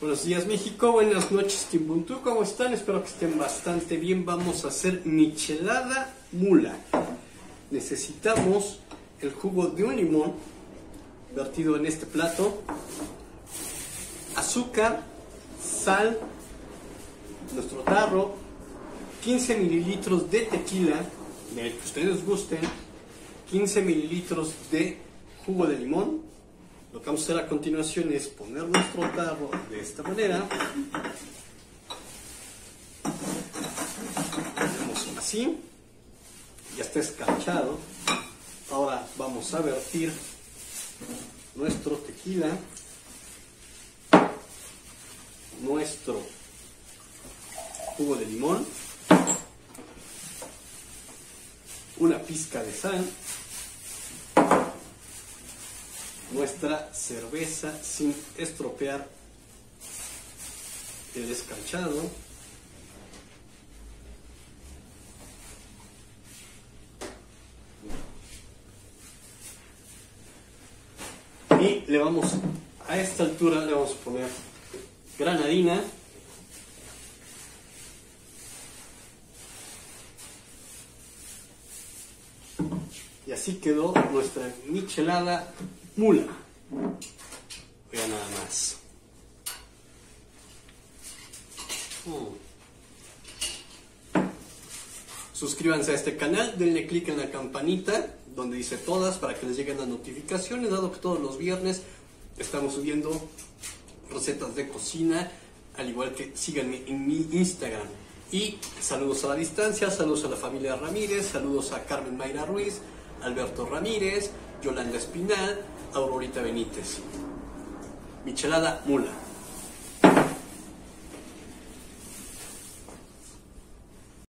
Buenos días México, buenas noches Timbuntu, ¿cómo están? Espero que estén bastante bien. Vamos a hacer michelada mula. Necesitamos el jugo de un limón vertido en este plato, azúcar, sal, nuestro tarro, 15 mililitros de tequila, del que ustedes gusten, 15 mililitros de jugo de limón, lo que vamos a hacer a continuación es poner nuestro tarro de esta manera. Ponemos así. Ya está escarchado. Ahora vamos a vertir nuestro tequila, nuestro jugo de limón, una pizca de sal nuestra cerveza sin estropear el escarchado. Y le vamos, a esta altura le vamos a poner granadina. Y así quedó nuestra michelada mula. Vea nada más. Hmm. Suscríbanse a este canal, denle clic en la campanita donde dice todas para que les lleguen las notificaciones, dado que todos los viernes estamos subiendo recetas de cocina, al igual que síganme en mi Instagram. Y saludos a la distancia, saludos a la familia Ramírez, saludos a Carmen Mayra Ruiz, Alberto Ramírez, Yolanda Espinal, Aurorita Benítez. Michelada Mula.